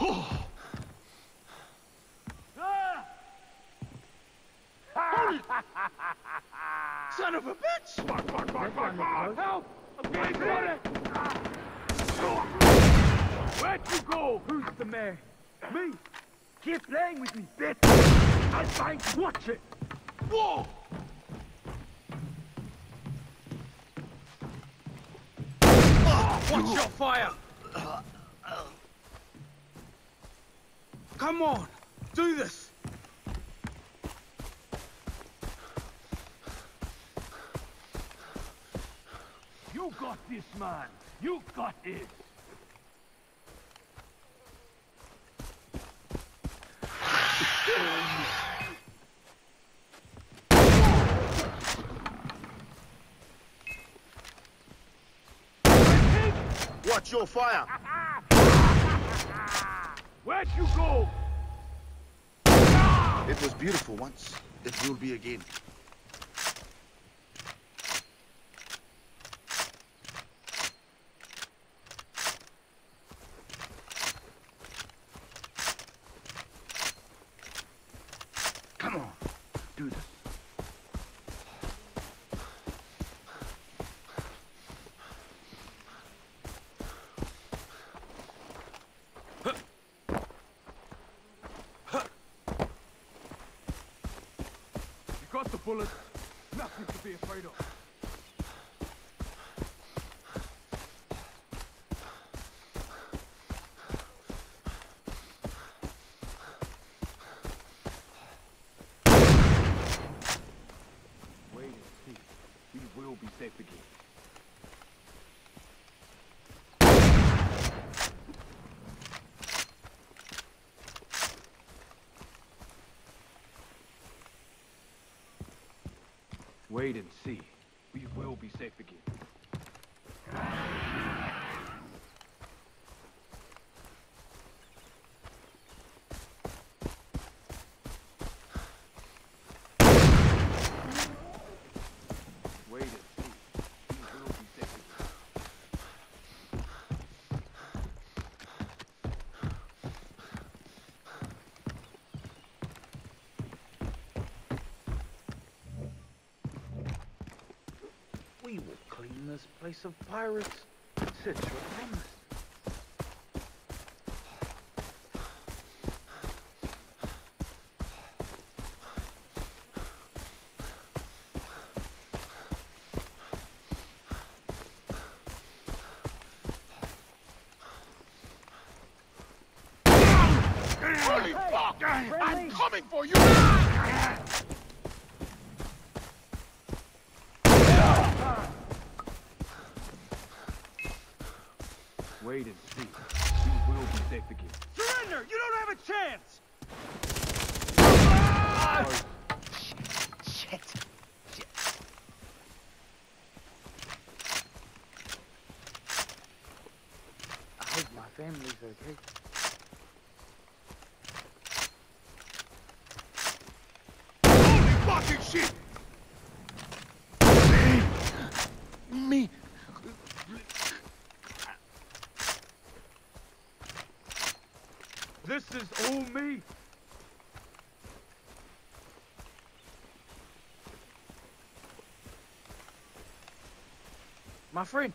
Son of a bitch! Fuck, fuck, fuck, fuck, fuck! Help! I'm getting water! Where'd you go? Who's the man? Me! Keep playing with me, bitch! I'll find you! Watch it! Whoa! Oh, watch your fire! Come on! Do this! You got this, man! You got this! Watch your fire. Where'd you go? It was beautiful once. It will be again. Come on! Do this. Bullets. Nothing to be afraid of. Wait and see. We will be safe again. Wait and see. We will be safe again. Wait and see. We will be safe again. We will clean this place of pirates. It's your promise. Holy fuck! I'm coming for you! We will be safe again. Surrender! You don't have a chance! Ah, shit. Shit. I hope my family's okay. This is all me. My friend,